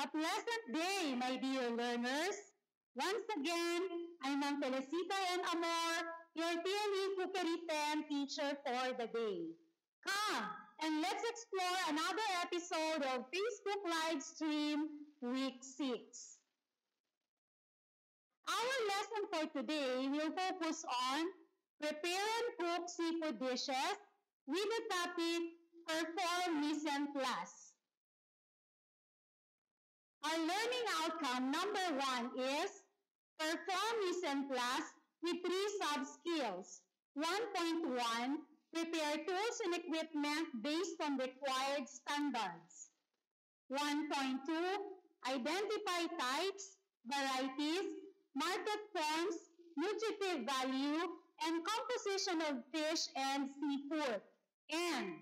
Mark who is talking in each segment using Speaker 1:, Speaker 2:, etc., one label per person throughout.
Speaker 1: A pleasant day, my dear learners. Once again, I'm Ma'am Felicita N. Amor, your TLE Cookery 10 teacher for the day. Come and let's explore another episode of Facebook live stream week 6. Our lesson for today will focus on prepare and cook seafood dishes with the topic perform mise en place. Our learning outcome number one is perform mise en with three sub-skills. 1.1 Prepare tools and equipment based on required standards. 1.2 Identify types, varieties, market forms, nutritive value, and composition of fish and seafood. And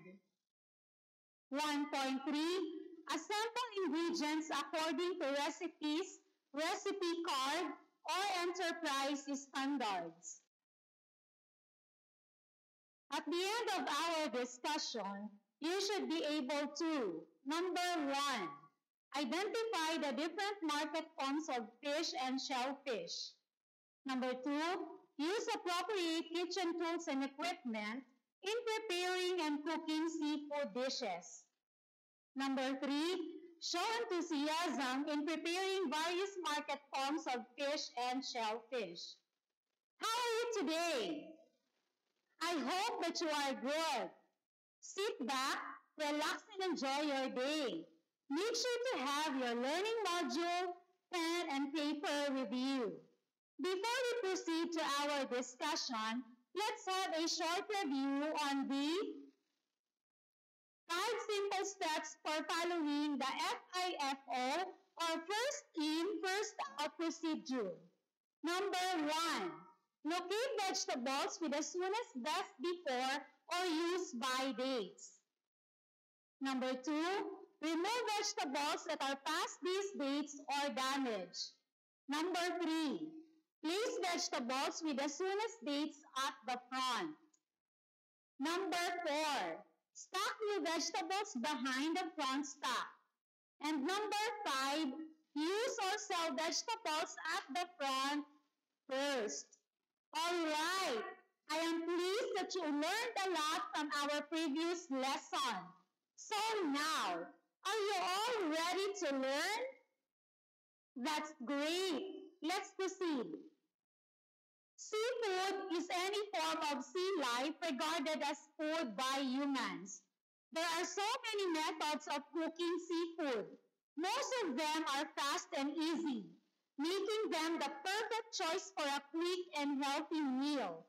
Speaker 1: 1.3 Assemble ingredients according to recipes, recipe card, or enterprise standards. At the end of our discussion, you should be able to, number one, identify the different market forms of fish and shellfish. Number two, use appropriate kitchen tools and equipment in preparing and cooking seafood dishes. Number three, show enthusiasm in preparing various market forms of fish and shellfish. How are you today? I hope that you are good. Sit back, relax, and enjoy your day. Make sure to have your learning module, pen, and paper with you. Before we proceed to our discussion, let's have a short review on the five simple steps for following the FIFO or first in, first out procedure. Number one, locate vegetables with as soon as best before or use by dates. Number two, remove vegetables that are past these dates or damaged. Number three, place vegetables with as soon as dates at the front. Number four, stock new vegetables behind the front stock. And number five, use or sell vegetables at the front first. All right, I am pleased that you learned a lot from our previous lesson. So now, are you all ready to learn? That's great. Let's proceed. Seafood is any form of sea life regarded as food by humans. There are so many methods of cooking seafood. Most of them are fast and easy, making them the perfect choice for a quick and healthy meal.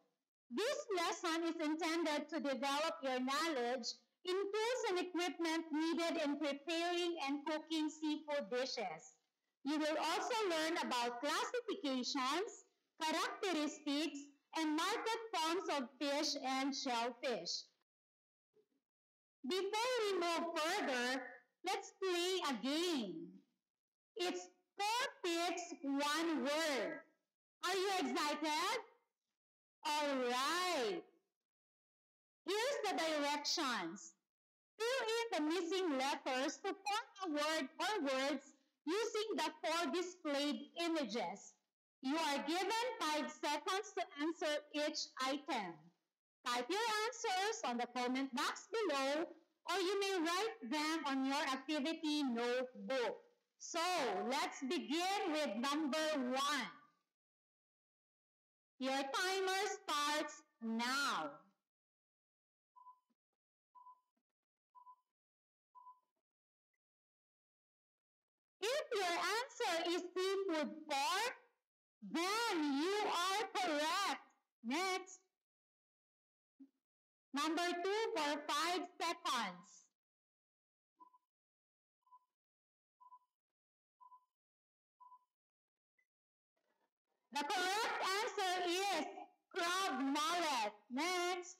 Speaker 1: This lesson is intended to develop your knowledge in tools and equipment needed in preparing and cooking seafood dishes. You will also learn about classifications, characteristics, and market forms of fish and shellfish. Before we move further, let's play a game. It's four picks, one word. Are you excited? All right. Here's the directions. Fill in the missing letters to form a word or words using the four displayed images. You are given five seconds to answer each item. Type your answers on the comment box below or you may write them on your activity notebook. So, let's begin with number one. Your timer starts now. If your answer is seafood pork, then you are correct. Next. Number two for five seconds. The correct answer is crab mallet. Next.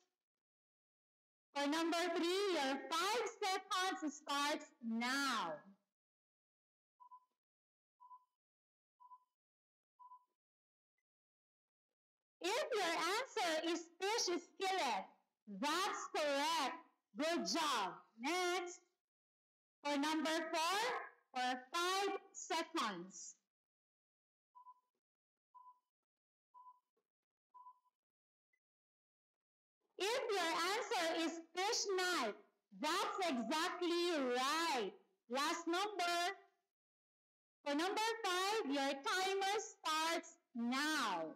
Speaker 1: For number three, your five seconds starts now. If your answer is fish skillet, that's correct. Good job. Next. For number four, for 5 seconds. If your answer is fish knife, that's exactly right. Last number. For number five, your timer starts now.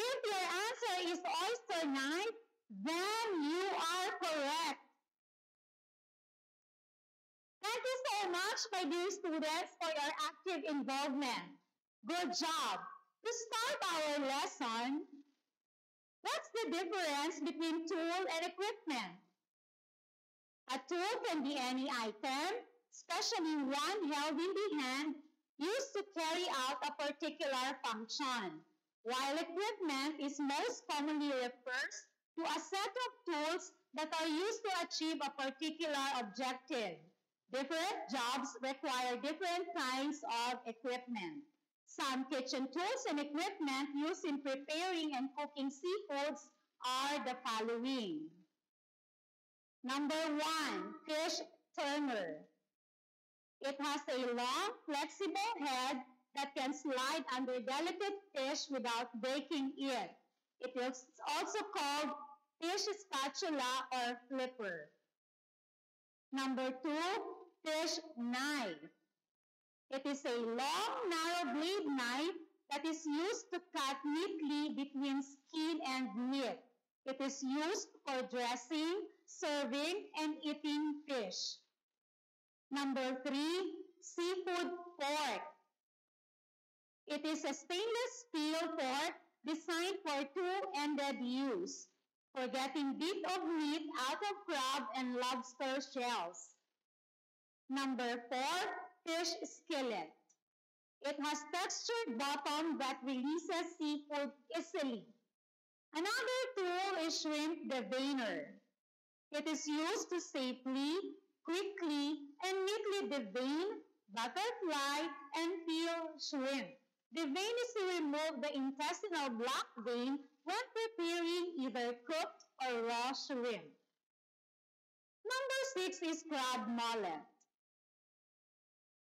Speaker 1: If your answer is oyster knife, then you are correct. Thank you so much, my dear students, for your active involvement. Good job. To start our lesson, what's the difference between tool and equipment? A tool can be any item, especially one held in the hand, used to carry out a particular function, while equipment is most commonly refers to a set of tools that are used to achieve a particular objective. Different jobs require different kinds of equipment. Some kitchen tools and equipment used in preparing and cooking seafoods are the following. Number one, fish turner. It has a long, flexible head that can slide under delicate fish without breaking it. It is also called fish spatula or flipper. Number two, fish knife. It is a long, narrow blade knife that is used to cut neatly between skin and meat. It is used for dressing, serving, and eating fish. Number three, seafood fork. It is a stainless steel fork designed for two-ended use, for getting bit of meat out of crab and lobster shells. Number four, fish skillet. It has textured bottom that releases seafood easily. Another tool is shrimp deveiner. It is used to safely, quickly, and neatly devein, butterfly, and peel shrimp. Devein is to remove the intestinal black vein when preparing either cooked or raw shrimp. Number six is crab mallet.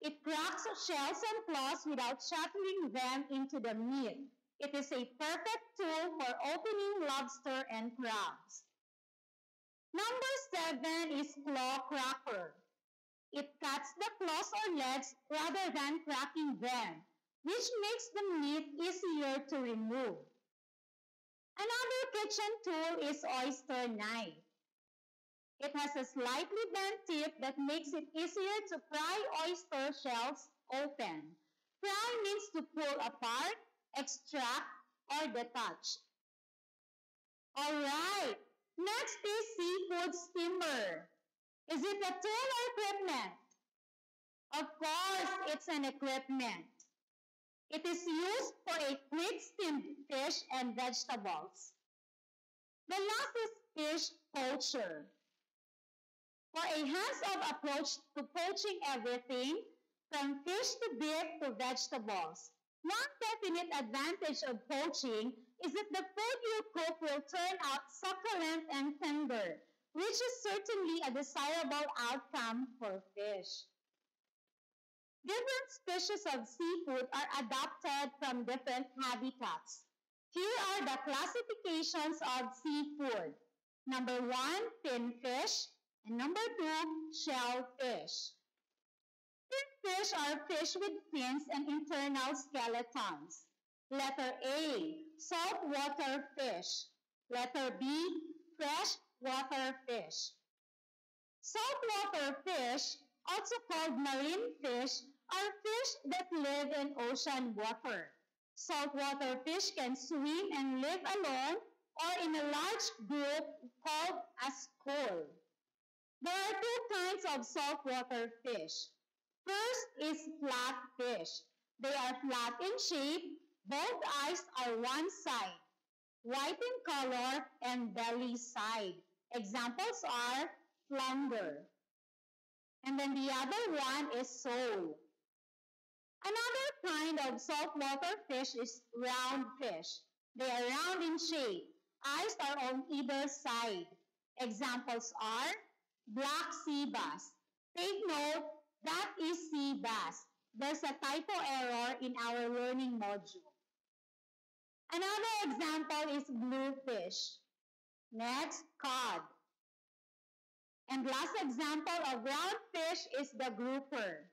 Speaker 1: It cracks shells and claws without shattering them into the meat. It is a perfect tool for opening lobster and crabs. Number seven is claw cracker. It cuts the claws or legs rather than cracking them, which makes the meat easier to remove. Another kitchen tool is oyster knife. It has a slightly bent tip that makes it easier to pry oyster shells open. Pry means to pull apart, extract, or detach. Alright, next is seafood steamer. Is it a tool or equipment? Of course, it's an equipment. It is used for a quick steamed fish and vegetables. The last is fish poacher. For a hands-off approach to poaching everything, from fish to beef to vegetables. One definite advantage of poaching is that the food you cook will turn out succulent and tender, which is certainly a desirable outcome for fish. Different species of seafood are adapted from different habitats. Here are the classifications of seafood. Number one, finfish, and number two, shellfish. Finfish are fish with fins and internal skeletons. Letter A, saltwater fish. Letter B, freshwater fish. Saltwater fish, also called marine fish, are fish that live in ocean water. Saltwater fish can swim and live alone or in a large group called a school. There are two kinds of saltwater fish. First is flat fish. They are flat in shape. Both eyes are one side, white in color, and belly side. Examples are flounder. And then the other one is sole. Another kind of saltwater fish is round fish. They are round in shape. eyes are on either side. Examples are black sea bass. Take note, that is sea bass. There's a typo error in our learning module. Another example is bluefish. Next, cod. And last example of round fish is the grouper.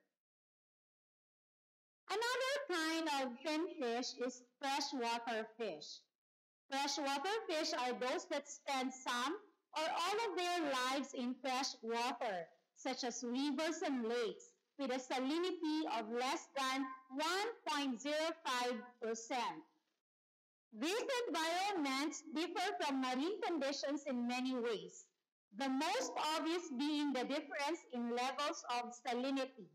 Speaker 1: Another kind of fin fish is freshwater fish. Freshwater fish are those that spend some or all of their lives in fresh water, such as rivers and lakes, with a salinity of less than 1.05%. These environments differ from marine conditions in many ways, the most obvious being the difference in levels of salinity.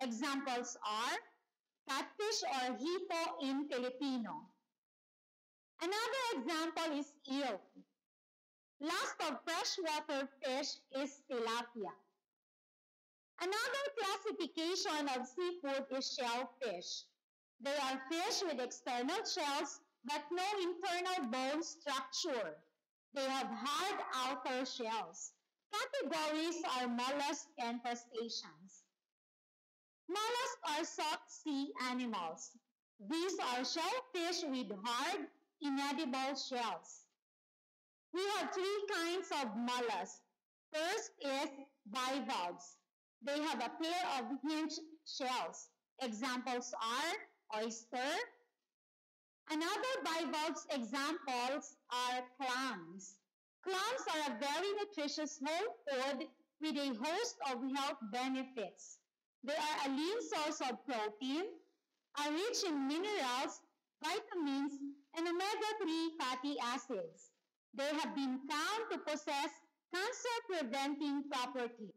Speaker 1: Examples are catfish or hito in Filipino. Another example is eel. Last of freshwater fish is tilapia. Another classification of seafood is shellfish. They are fish with external shells but no internal bone structure. They have hard outer shells. Categories are mollusks and crustaceans. Mollusks are salt sea animals. These are shellfish with hard, inedible shells. We have three kinds of mollusks. First is bivalves. They have a pair of hinged shells. Examples are oyster, Another bivalve's examples are clams. Clams are a very nutritious whole food with a host of health benefits. They are a lean source of protein, are rich in minerals, vitamins, and omega-3 fatty acids. They have been found to possess cancer-preventing properties.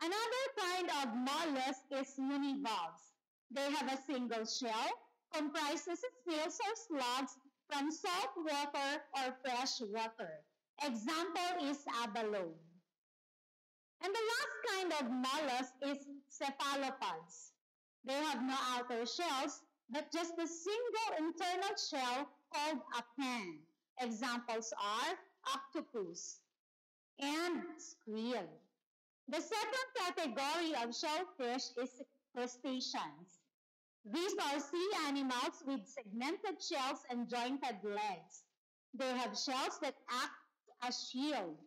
Speaker 1: Another kind of mollusk is univalves. They have a single shell comprises snails or slugs from salt water or fresh water. Example is abalone. And the last kind of mollusk is cephalopods. They have no outer shells, but just a single internal shell called a pen. Examples are octopus and krill. The second category of shellfish is crustaceans. These are sea animals with segmented shells and jointed legs. They have shells that act as shield.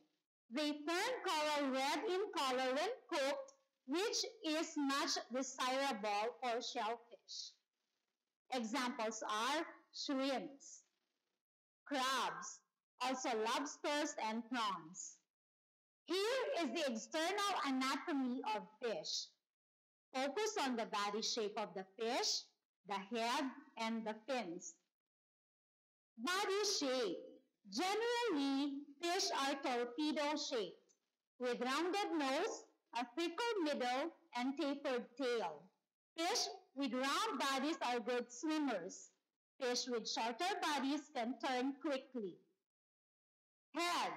Speaker 1: They turn coral red in color when cooked, which is much desirable for shellfish. Examples are shrimps, crabs, also lobsters and prawns. Here is the external anatomy of fish. Focus on the body shape of the fish, the head, and the fins. Body shape. Generally, fish are torpedo shaped with rounded nose, a thicker middle, and tapered tail. Fish with round bodies are good swimmers. Fish with shorter bodies can turn quickly. Head.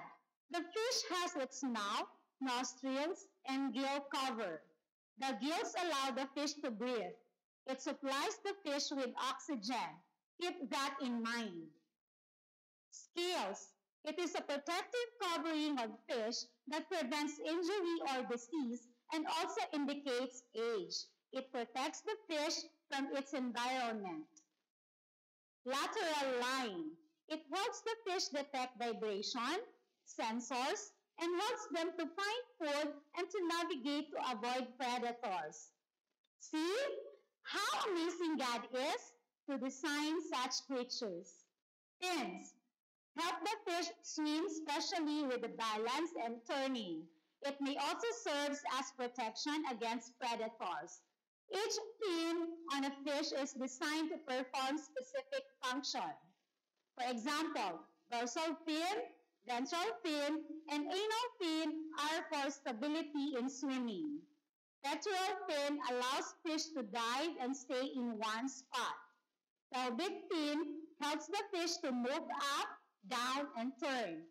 Speaker 1: The fish has its mouth, nostrils, and gill cover. The gills allow the fish to breathe. It supplies the fish with oxygen. Keep that in mind. Scales. It is a protective covering of fish that prevents injury or disease and also indicates age. It protects the fish from its environment. Lateral line. It helps the fish detect vibration, sensors, and helps them to find food and to navigate to avoid predators. See how amazing God is to design such creatures. Fins help the fish swim especially with the balance and turning. It may also serve as protection against predators. Each fin on a fish is designed to perform specific function. For example, dorsal fin Ventral fin and anal fin are for stability in swimming. Pectoral fin allows fish to dive and stay in one spot. Pelvic fin helps the fish to move up, down, and turn.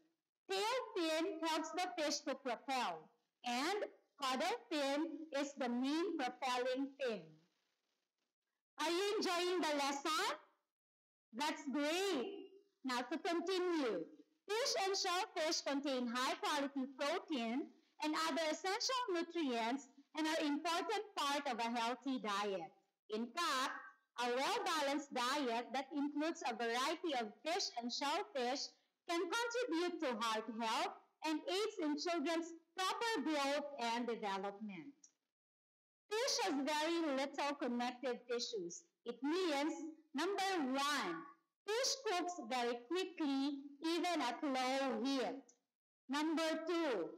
Speaker 1: Tail fin helps the fish to propel. And caudal fin is the main propelling fin. Are you enjoying the lesson? That's great. Now to continue, fish and shellfish contain high quality protein and other essential nutrients and are important part of a healthy diet. In fact, a well-balanced diet that includes a variety of fish and shellfish can contribute to heart health and aids in children's proper growth and development. Fish has very little connective tissues. It means, number one, fish cooks very quickly even at low heat. Number two,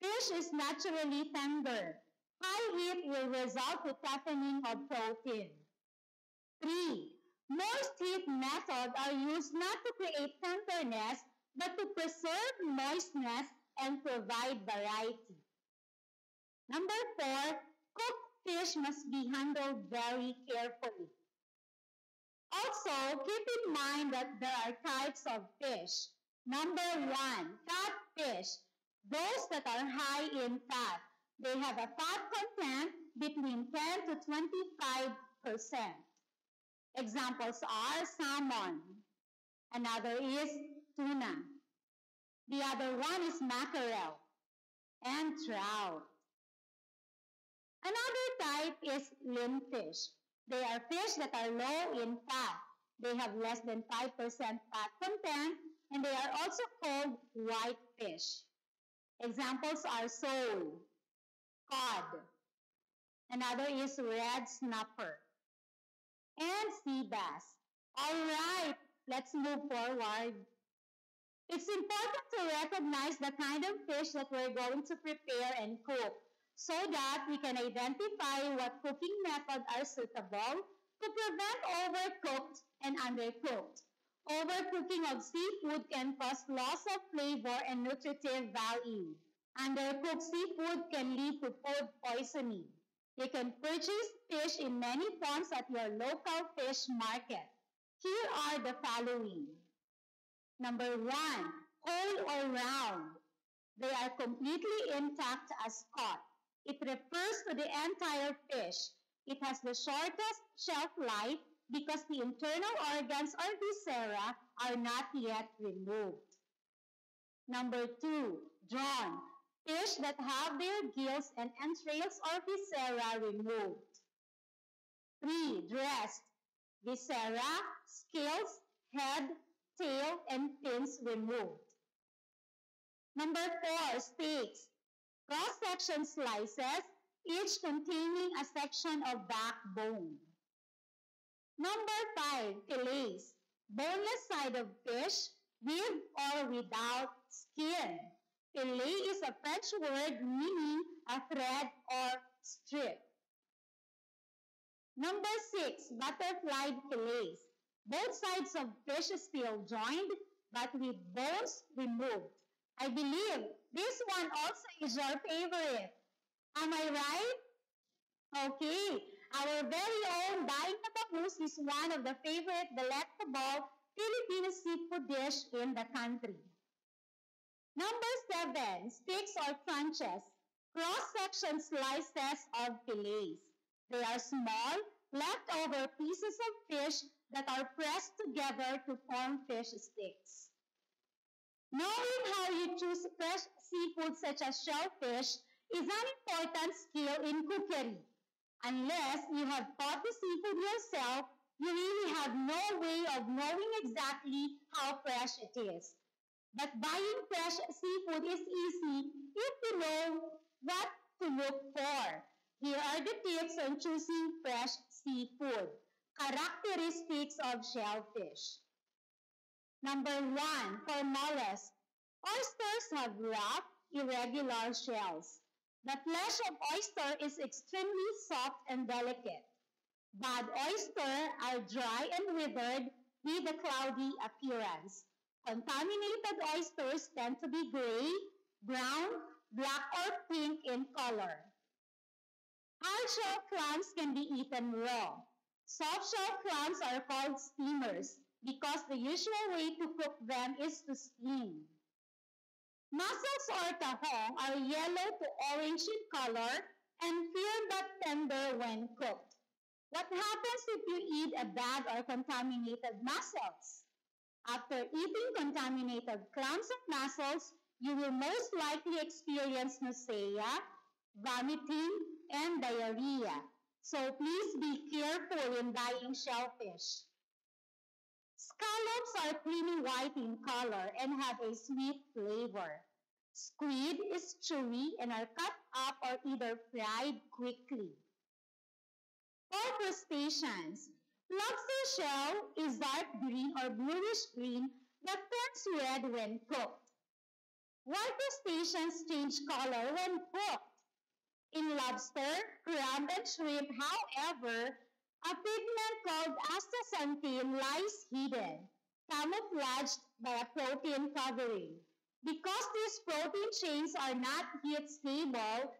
Speaker 1: fish is naturally tender. High heat will result in toughening of protein. Three, most heat methods are used not to create tenderness, but to preserve moistness and provide variety. Number four, cooked fish must be handled very carefully. Also, keep in mind that there are types of fish. Number one, fat fish. Those that are high in fat. They have a fat content between 10 to 25 percent. Examples are salmon. Another is tuna. The other one is mackerel and trout. Another type is fish. They are fish that are low in fat. They have less than 5% fat content and they are also called white fish. Examples are sole, cod. Another is red snapper and sea bass. All right, let's move forward. It's important to recognize the kind of fish that we're going to prepare and cook so that we can identify what cooking methods are suitable to prevent overcooked and undercooked. Overcooking of seafood can cause loss of flavor and nutritive value. Undercooked seafood can lead to food poisoning. You can purchase fish in many forms at your local fish market. Here are the following. Number one, whole or round. They are completely intact as caught. It refers to the entire fish. It has the shortest shelf life because the internal organs or viscera are not yet removed. Number two, drawn. Fish that have their gills and entrails or viscera removed. Three, dressed. Viscera, scales, head, tail, and fins removed. Number four, steaks cross-section slices, each containing a section of backbone. Number 5, fillets, boneless side of fish with or without skin. Fillet is a French word meaning a thread or strip. Number 6, butterfly fillets. Both sides of fish still joined but with bones removed. I believe this one also is your favorite. Am I right? Okay. Our very own daing is one of the favorite delectable Filipino seafood dish in the country. Number seven, sticks or tranches, cross-section slices of fillets. They are small, leftover pieces of fish that are pressed together to form fish sticks. Knowing how you choose fresh seafood such as shellfish is an important skill in cookery. Unless you have caught the seafood yourself, you really have no way of knowing exactly how fresh it is. But buying fresh seafood is easy if you know what to look for. Here are the tips on choosing fresh seafood. Characteristics of shellfish. Number one, for mollusks. Oysters have rough, irregular shells. The flesh of oyster is extremely soft and delicate. Bad oyster are dry and withered with a cloudy appearance. Contaminated oysters tend to be gray, brown, black, or pink in color. Hard shell clams can be eaten raw. Soft shell clams are called steamers because the usual way to cook them is to steam. Mussels or tahong are yellow to orange in color and firm but tender when cooked. What happens if you eat a bad or contaminated mussels? After eating contaminated clams of mussels, you will most likely experience nausea, vomiting, and diarrhea. So please be careful in buying shellfish. Scallops are creamy white in color and have a sweet flavor. Squid is chewy and are cut up or either fried quickly. For crustaceans, lobster shell is dark green or bluish green that turns red when cooked. White crustaceans change color when cooked. In lobster, crab, and shrimp, however, a pigment called astaxanthin lies hidden, camouflaged by a protein covering. Because these protein chains are not heat stable,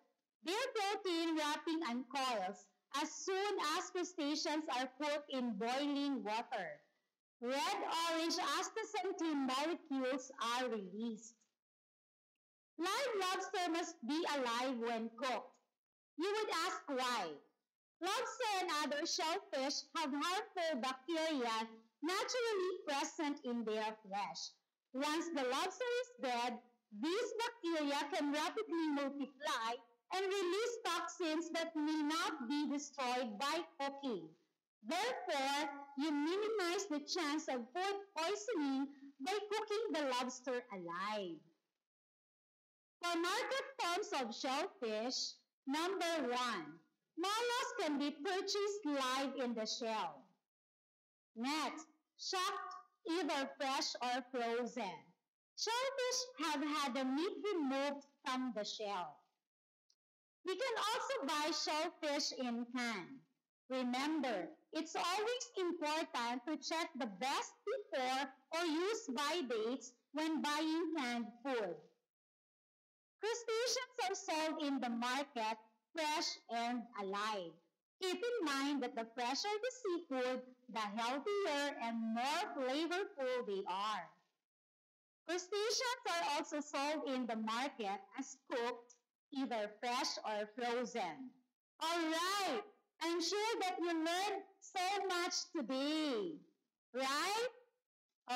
Speaker 1: their protein wrapping uncoils as soon as crustaceans are put in boiling water. Red-orange astaxanthin molecules are released. Live lobster must be alive when cooked. You would ask why. Lobster and other shellfish have harmful bacteria naturally present in their flesh. Once the lobster is dead, these bacteria can rapidly multiply and release toxins that may not be destroyed by cooking. Therefore, you minimize the chance of food poisoning by cooking the lobster alive. For market forms of shellfish, number one, mollusks can be purchased live in the shell. Next, shucked, either fresh or frozen. Shellfish have had the meat removed from the shell. We can also buy shellfish in can. Remember, it's always important to check the best before or use by dates when buying canned food. Crustaceans are sold in the market fresh and alive. Keep in mind that the fresher the seafood, the healthier and more flavorful they are. Crustaceans are also sold in the market as cooked, either fresh or frozen. All right, I'm sure that you learned so much today, right?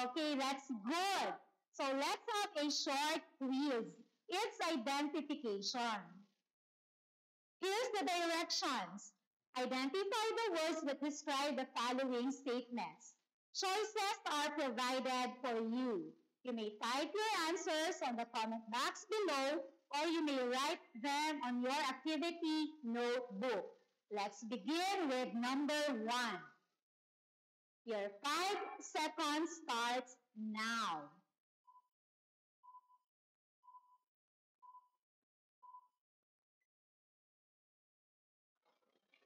Speaker 1: Okay, that's good. So let's have a short quiz. It's identification. Here's the directions. Identify the words that describe the following statements. Choices are provided for you. You may type your answers on the comment box below or you may write them on your activity notebook. Let's begin with number one. Your five seconds starts now.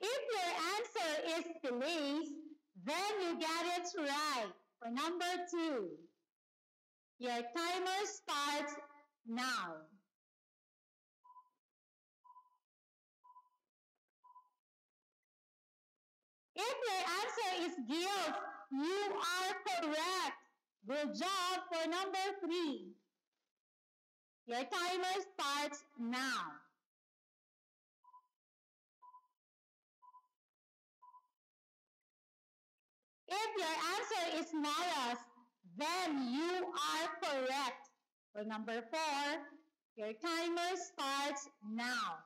Speaker 1: If your answer is Feliz, then you get it right. For number two, your timer starts now. If your answer is guilt, you are correct. Good job for number three. Your timer starts now. If your answer is Maras, then you are correct. For number four, your timer starts now.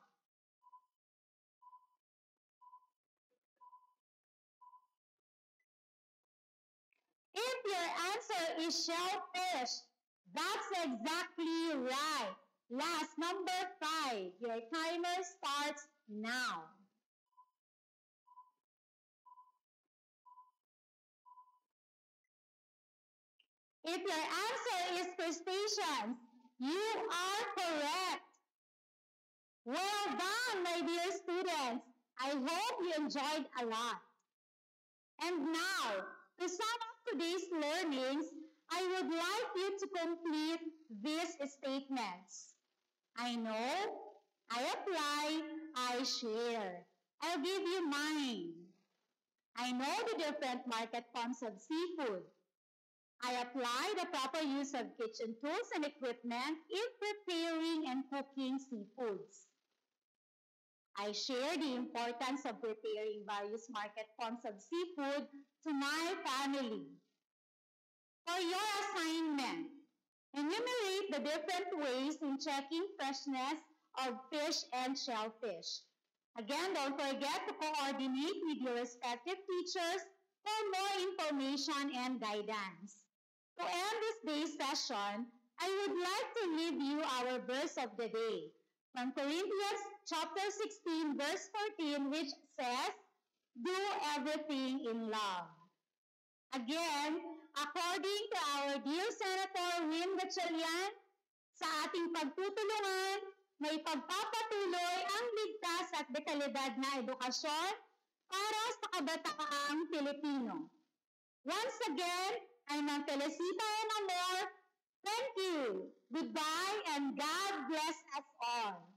Speaker 1: If your answer is shellfish, that's exactly right. Last, number five, your timer starts now. If your answer is crustaceans, you are correct. Well done, my dear students. I hope you enjoyed a lot. And now, to sum today's learnings, I would like you to complete these statements. I know, I apply, I share. I'll give you mine. I know the different market forms of seafood. I apply the proper use of kitchen tools and equipment in preparing and cooking seafoods. I share the importance of preparing various market forms of seafood to my family. For your assignment, enumerate the different ways in checking freshness of fish and shellfish. Again, don't forget to coordinate with your respective teachers for more information and guidance. To end this day's session, I would like to leave you our verse of the day from Corinthians chapter 16, verse 14, which says, Do everything in love. Again, according to our dear Senator Win Gatchalian, sa ating pagtutulungan, may pagpapatuloy ang ligtas at dekalidad na edukasyon para sa kabataang Pilipino. Once again, I'm ang Felicita and Amor. Thank you. Goodbye and God bless us all.